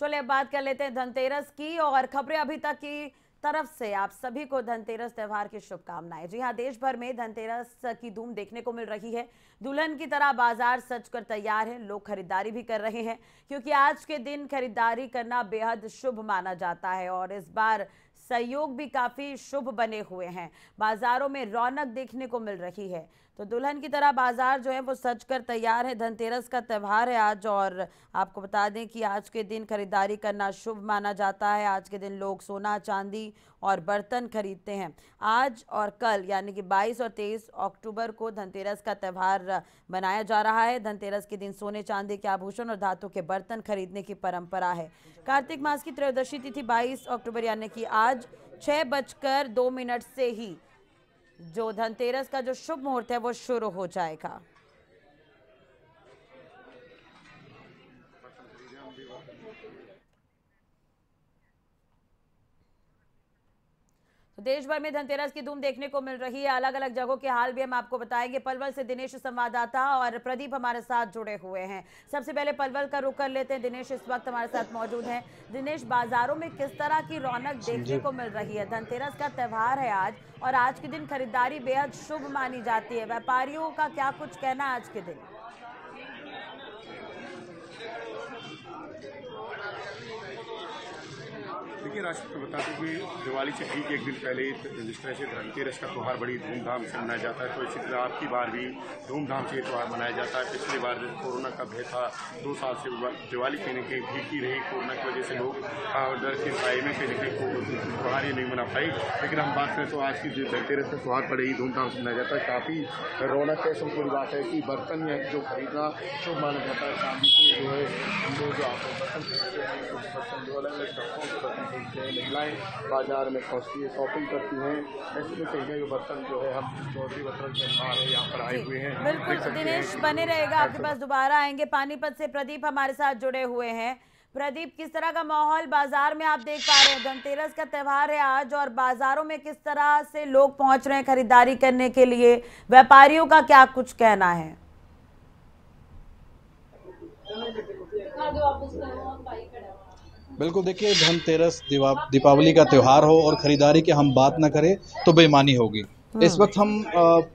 चलिए बात कर लेते हैं धनतेरस की और खबरें अभी तक की तरफ़ से। आप सभी को धनतेरस त्यौहार की शुभकामनाएँ। जी हाँ देश भर में धनतेरस की धूम देखने को मिल रही है। दुल्हन की तरह बाज़ार सज कर तैयार है। लोग खरीदारी भी कर रहे हैं, क्योंकि आज के दिन खरीदारी करना बेहद शुभ माना जाता है और इस बार सहयोग भी काफ़ी शुभ बने हुए हैं। बाजारों में रौनक देखने को मिल रही है। तो दुल्हन की तरह बाज़ार जो है वो सज कर तैयार है। धनतेरस का त्यौहार है आज और आपको बता दें कि आज के दिन खरीदारी करना शुभ माना जाता है। आज के दिन लोग सोना, चांदी और बर्तन खरीदते हैं। आज और कल यानी कि 22 और 23 अक्टूबर को धनतेरस का त्यौहार मनाया जा रहा है। धनतेरस के दिन सोने, चांदी के आभूषण और धातु के बर्तन खरीदने की परंपरा है। कार्तिक मास की त्रयोदशी तिथि बाईस अक्टूबर यानी कि आज छः बजकर दो मिनट से ही जो धनतेरस का जो शुभ मुहूर्त है वो शुरू हो जाएगा। तो देश भर में धनतेरस की धूम देखने को मिल रही है। अलग अलग जगहों के हाल भी हम आपको बताएँगे। पलवल से दिनेश संवाददाता और प्रदीप हमारे साथ जुड़े हुए हैं। सबसे पहले पलवल का रुख कर लेते हैं। दिनेश इस वक्त हमारे साथ मौजूद हैं। दिनेश बाजारों में किस तरह की रौनक देखने को मिल रही है? धनतेरस का त्यौहार है आज और आज के दिन खरीदारी बेहद शुभ मानी जाती है। व्यापारियों का क्या कुछ कहना आज के दिन? देखिए राष्ट्र को बता दें कि दिवाली से ठीक एक दिन पहले ही जिस तरह से धनतेरस का त्यौहार, बड़ी धूमधाम से मनाया जाता है तो इसी तरह आपकी बार भी धूमधाम से ये त्यौहार मनाया जाता है। पिछली बार जब कोरोना का भय था, दो साल से दिवाली कहने की भीड़ की रही कोरोना की वजह से लोग डर के पाए में कहीं कहीं त्यौहार ये नहीं मना पाई लेकिन हम बात करें तो आज की जो धनतेरस का त्यौहार, बड़े ही धूमधाम से मनाया जाता है। काफ़ी रौनक है सब पूरी बात है कि बर्तन है जो खरीदना, शुभ माना जाता है। चांदी के जो है, हम लोग जो आप बर्तन खरीदते हैं कुछ बर्तन जो अलग अलग डब्बों के बर्तन हैं महिलाएँ बाज़ार में पहुँचती है शॉपिंग करती हैं। ऐसे में कहीं जो बर्तन जो है हम चौधरी बर्तन के बाहर यहाँ पर आए हुए हैं। बिल्कुल दिनेश बने रहेगा आपके पास दोबारा आएँगे। पानीपत से प्रदीप हमारे साथ जुड़े हुए हैं। प्रदीप किस तरह का माहौल बाज़ार में आप देख पा रहे हैं? धनतेरस का त्यौहार है आज और बाजारों में किस तरह से लोग पहुँच रहे हैं खरीदारी करने के लिए? व्यापारियों का क्या कुछ कहना है? बिल्कुल देखिए धनतेरस दीपावली का त्यौहार हो और खरीदारी की हम बात ना करें तो बेईमानी होगी। इस वक्त हम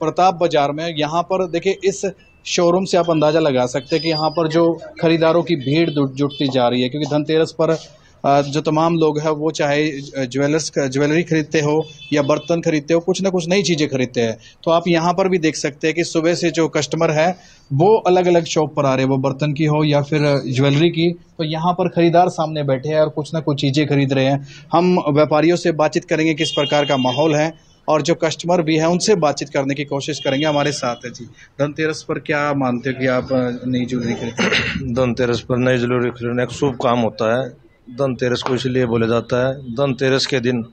प्रताप बाज़ार में यहाँ पर देखिए इस शोरूम से आप अंदाज़ा लगा सकते हैं कि यहाँ पर जो खरीदारों की भीड़ जुटती जा रही है क्योंकि धनतेरस पर जो तमाम लोग हैं, वो चाहे ज्वेलर्स ज्वेलरी खरीदते हो या बर्तन खरीदते हो, कुछ ना कुछ नई चीज़ें खरीदते हैं। तो आप यहाँ पर भी देख सकते हैं कि सुबह से जो कस्टमर है, वो अलग अलग शॉप पर आ रहे हैं। वो बर्तन की हो या फिर ज्वेलरी की तो यहाँ पर खरीदार सामने बैठे हैं और कुछ ना कुछ चीज़ें खरीद रहे हैं। हम व्यापारियों से बातचीत करेंगे किस प्रकार का माहौल है और जो कस्टमर भी हैं, उनसे बातचीत करने की कोशिश करेंगे। हमारे साथ है जी। धनतेरस पर क्या मानते हो कि आप नई ज्वेलरी खरीदते हैं? धनतेरस पर नई ज्वेलरी खरीदना एक शुभ काम होता है। धनतेरस को इसलिए बोला जाता है। धनतेरस के दिन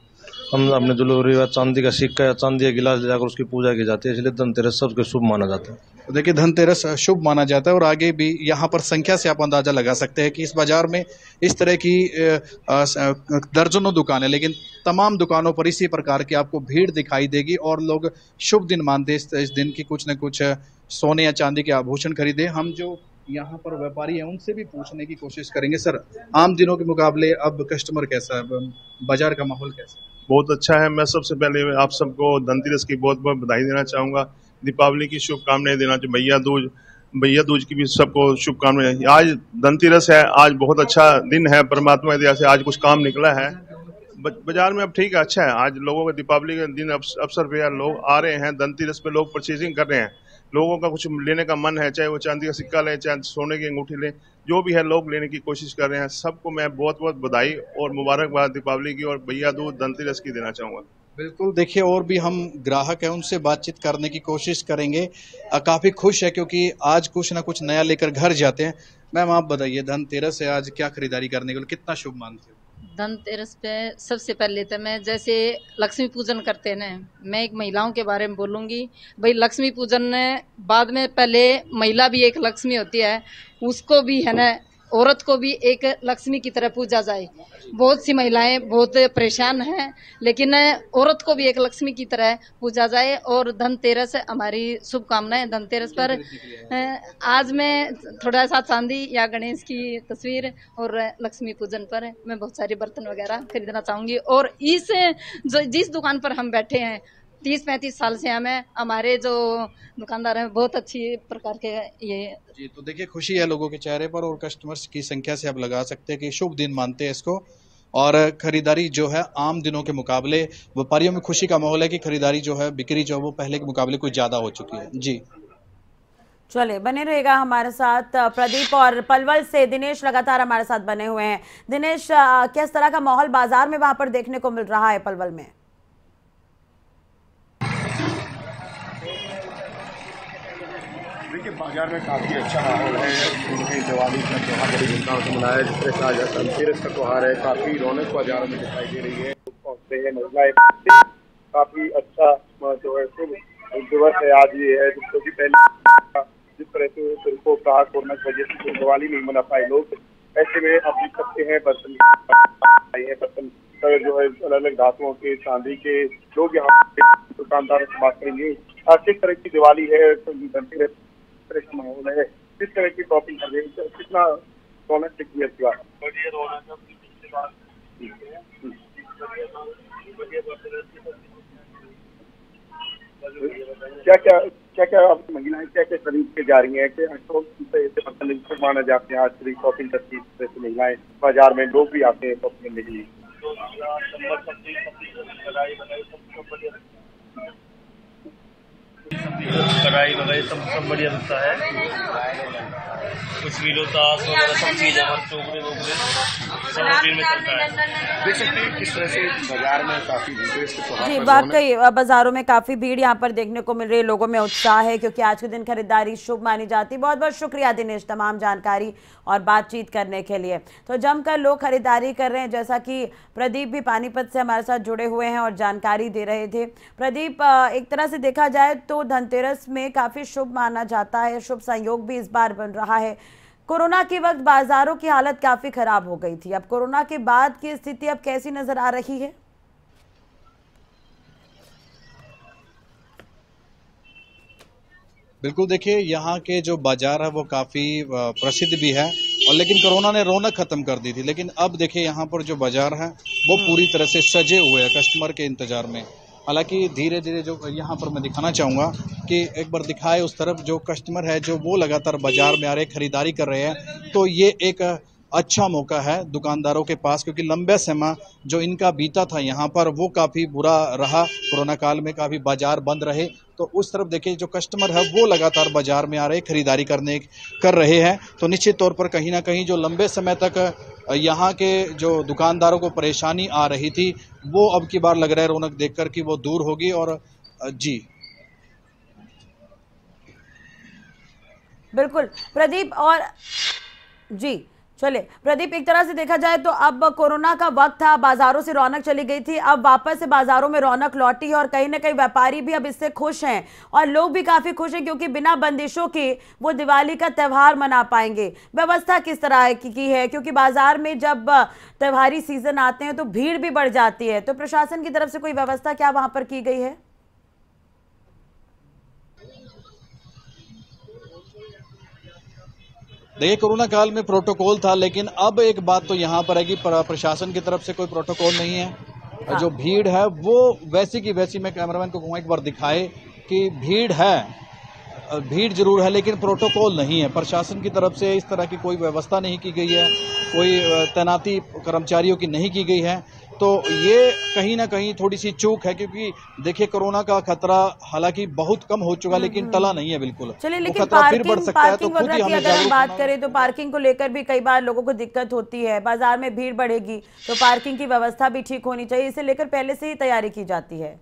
हम अपने ज्वेलरी व चांदी का सिक्का या चांदी का गिलास ले जाकर उसकी पूजा की जाती है, इसलिए धनतेरस सबके शुभ माना जाता है। तो देखिए, धनतेरस शुभ माना जाता है और आगे भी यहाँ पर संख्या से आप अंदाज़ा लगा सकते हैं कि इस बाज़ार में इस तरह की दर्जनों दुकानें लेकिन तमाम दुकानों पर इसी प्रकार की आपको भीड़ दिखाई देगी और लोग शुभ दिन मानते इस दिन की कुछ न कुछ सोने या चांदी के आभूषण खरीदे। हम जो यहाँ पर व्यापारी हैं, उनसे भी पूछने की कोशिश करेंगे। सर, आम दिनों के मुकाबले अब कस्टमर कैसा है? बाज़ार का माहौल कैसा है? बहुत अच्छा है। मैं सबसे पहले आप सबको धनतेरस की बहुत बहुत बधाई देना चाहूँगा। दीपावली की शुभकामनाएँ देना चाहिए भैया दूज भैया दूज की भी सबको शुभकामनाएँ। आज धनतेरस है, आज बहुत अच्छा दिन है। परमात्मा की दया से आज कुछ काम निकला है। बाज़ार में अब ठीक है अच्छा है। आज लोगों के दीपावली के दिन अवसर पे यार लोग आ रहे हैं। धनतेरस पे लोग परचेजिंग कर रहे हैं। लोगों का कुछ लेने का मन है, चाहे वो चांदी का सिक्का लें, चाहे सोने की अंगूठी लें, जो भी है लोग लेने की कोशिश कर रहे हैं। सबको मैं बहुत बहुत बधाई और मुबारकबाद दीपावली की और भैया दूध धनतेरस की देना चाहूँगा। बिल्कुल, देखिए, और भी हम ग्राहक हैं, उनसे बातचीत करने की कोशिश करेंगे। काफ़ी खुश है क्योंकि आज कुछ ना कुछ नया लेकर घर जाते हैं। मैम, आप बताइए, धनतेरस है आज क्या खरीदारी करने के लिए कितना शुभ मानते हो धनतेरस पे सबसे पहले तो मैं जैसे लक्ष्मी पूजन करते हैं मैं एक महिलाओं के बारे में बोलूँगी। भाई, लक्ष्मी पूजन ने बाद में पहले महिला भी एक लक्ष्मी होती है, उसको भी है ना औरत को भी एक लक्ष्मी की तरह पूजा जाए। बहुत सी महिलाएँ बहुत परेशान हैं लेकिन औरत को भी एक लक्ष्मी की तरह पूजा जाए और धनतेरस हमारी शुभकामनाएँ धनतेरस पर। आज मैं थोड़ा सा चांदी या गणेश की तस्वीर और लक्ष्मी पूजन पर मैं बहुत सारे बर्तन वगैरह खरीदना चाहूँगी। और इस जिस दुकान पर हम बैठे हैं तीस पैंतीस साल से हमें हमारे जो दुकानदार हैं बहुत अच्छी प्रकार के ये जी तो देखिए खुशी है लोगों के चेहरे पर और कस्टमर्स की संख्या से आप लगा सकते हैं कि शुभ दिन मानते हैं इसको। और खरीदारी जो है आम दिनों के मुकाबले व्यापारियों में खुशी का माहौल है कि खरीदारी जो है बिक्री जो है वो पहले के मुकाबले कुछ ज़्यादा हो चुकी है। जी। चले बने रहेगा हमारे साथ प्रदीप और पलवल से दिनेश लगातार हमारे साथ बने हुए हैं। दिनेश किस तरह का माहौल बाज़ार में वहाँ पर देखने को मिल रहा है पलवल में? बाज़ार में काफ़ी अच्छा माहौल है। कहीं दिवाली का त्यौहार बड़ी धूमधाम से मनाया है जिस तरह से आज धनतेरस का त्यौहार है। काफ़ी रौनक बाजारों में दिखाई दे रही है। पहुँचते हैं, महिलाएँ काफ़ी अच्छा जो है शुभ दिवस है, आज ये है। जिसको कि पहले जिस तरह से दिल को कहा कोरोना की वजह से दिवाली नहीं मना पाए लोग। ऐसे में आप देख सकते हैं, बर्तन हैं, बर्तन जो है अलग अलग धातुओं के, चांदी के लोग यहाँ दुकानदारों से बात करेंगे। किस तरह की दिवाली है धनतेरस किस तरह का माहौल है। किस तरह की शॉपिंग कर रही है? कितना रौनक दिखती है इसके बाद? बढ़िया क्या क्या क्या क्या आप महिलाएँ क्या क्या खरीद के जा रही हैं? कि अशोक माना जाते हैं आज फ्री शॉपिंग करती है महिलाएँ। बाज़ार में लोग भी आते हैं शॉपिंग करने के लिए। कढ़ाई वगैरह सब सब बढ़िया लगता है। कुछ भी लोतास वगैरह सब चीज़ हमारे टोकरे वोकरे सब उसी में चलता है। देख सकते हैं किस तरह से बाज़ार में काफ़ी धनतेरस जी वाकई बाजारों में काफ़ी भीड़ यहाँ पर देखने को मिल रही है लोगों में उत्साह है क्योंकि आज के दिन खरीदारी शुभ मानी जाती है। बहुत बहुत शुक्रिया दिनेश तमाम जानकारी और बातचीत करने के लिए। तो जमकर लोग खरीदारी कर रहे हैं जैसा कि प्रदीप भी पानीपत से हमारे साथ जुड़े हुए हैं और जानकारी दे रहे थे। प्रदीप एक तरह से देखा जाए तो धनतेरस में काफ़ी शुभ माना जाता है शुभ संयोग भी इस बार बन रहा है। कोरोना के वक्त बाजारों की हालत काफ़ी खराब हो गई थी। अब कोरोना के बाद की स्थिति अब कैसी नज़र आ रही है? बिल्कुल देखिए यहाँ के जो बाज़ार है वो काफ़ी प्रसिद्ध भी है और लेकिन कोरोना ने रौनक ख़त्म कर दी थी। लेकिन अब देखिए यहाँ पर जो बाज़ार है वो पूरी तरह से सजे हुए हैं कस्टमर के इंतज़ार में। हालाँकि धीरे धीरे जो यहाँ पर मैं दिखाना चाहूँगा कि एक बार दिखाए उस तरफ़ जो कस्टमर है, जो वो लगातार बाज़ार में आ रहे खरीदारी कर रहे हैं तो ये एक अच्छा मौका है दुकानदारों के पास, क्योंकि लंबे समय जो इनका बीता था यहाँ पर, वो काफ़ी बुरा रहा। कोरोना काल में काफ़ी बाज़ार बंद रहे। तो उस तरफ़ देखिए, जो कस्टमर है, वो लगातार बाज़ार में आ रहे, खरीदारी करने कर रहे हैं। तो निश्चित तौर पर कहीं ना कहीं जो लंबे समय तक यहाँ के जो दुकानदारों को परेशानी आ रही थी, वो अब की बार लग रहा है रौनक देखकर कि वो दूर होगी और जी। बिल्कुल। प्रदीप और जी। चले प्रदीप, एक तरह से देखा जाए तो अब कोरोना का वक्त था, बाजारों से रौनक चली गई थी, अब वापस से बाजारों में रौनक लौटी है और कहीं ना कहीं व्यापारी भी अब इससे खुश हैं और लोग भी काफ़ी खुश हैं क्योंकि बिना बंदिशों के वो दिवाली का त्यौहार मना पाएँगे। व्यवस्था किस तरह की है? क्योंकि बाज़ार में जब त्योहारी सीज़न आते हैं तो भीड़ भी बढ़ जाती है। तो प्रशासन की तरफ़ से कोई व्यवस्था क्या वहाँ पर की गई है? देखिए कोरोना काल में प्रोटोकॉल था लेकिन अब एक बात तो यहाँ पर है कि प्रशासन की तरफ़ से कोई प्रोटोकॉल नहीं है। हाँ। जो भीड़ है वो वैसी की वैसी मैं कैमरामैन को कहूँगा एक बार दिखाए कि भीड़ है। भीड़ ज़रूर है लेकिन प्रोटोकॉल नहीं है। प्रशासन की तरफ़ से इस तरह की कोई व्यवस्था नहीं की गई है कोई तैनाती कर्मचारियों की नहीं की गई है। तो ये कहीं ना कहीं थोड़ी सी चूक है क्योंकि देखिए कोरोना का खतरा हालाँकि बहुत कम हो चुका लेकिन टला नहीं है बिल्कुल। चलिए लेकिन खतरा फिर बढ़ पार्किंग सकता है तो पार्किंग खुद ही अगर हम बात करें तो पार्किंग को लेकर भी कई बार लोगों को दिक्कत होती है। बाज़ार में भीड़ बढ़ेगी तो पार्किंग की व्यवस्था भी ठीक होनी चाहिए। इसे लेकर पहले से ही तैयारी की जाती है।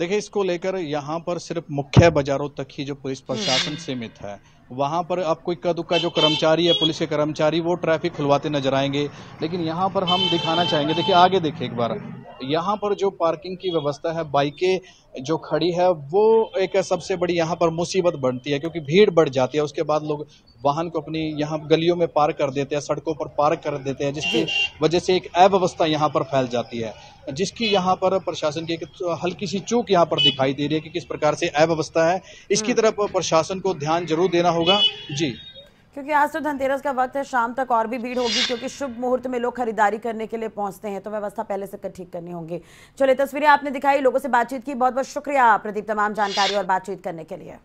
देखिए इसको लेकर यहाँ पर सिर्फ़ मुख्य बाजारों तक ही जो पुलिस प्रशासन सीमित है वहाँ पर आपको इक्का दुक्का जो कर्मचारी है पुलिस के कर्मचारी वो ट्रैफ़िक खुलवाते नज़र आएँगे। लेकिन यहाँ पर हम दिखाना चाहेंगे देखिए आगे देखिए एक बार। यहाँ पर जो पार्किंग की व्यवस्था है बाइकें जो खड़ी है वो एक सबसे बड़ी यहाँ पर मुसीबत बनती है क्योंकि भीड़ बढ़ जाती है उसके बाद लोग वाहन को अपनी यहाँ गलियों में पार्क कर देते हैं सड़कों पर पार्क कर देते हैं जिसकी वजह से एक अव्यवस्था यहाँ पर फैल जाती है। जिसकी यहाँ पर प्रशासन की हल्की सी चूक यहाँ पर दिखाई दे रही है कि किस प्रकार से अव्यवस्था है। इसकी तरफ़ प्रशासन को ध्यान ज़रूर देना होगा। जी। क्योंकि आज तो धनतेरस का वक्त है शाम तक और भी भीड़ होगी क्योंकि शुभ मुहूर्त में लोग खरीदारी करने के लिए पहुँचते हैं तो व्यवस्था पहले से कर- ठीक करनी होगी। चलिए तस्वीरें आपने दिखाई लोगों से बातचीत की। बहुत बहुत शुक्रिया प्रदीप तमाम जानकारी और बातचीत करने के लिए।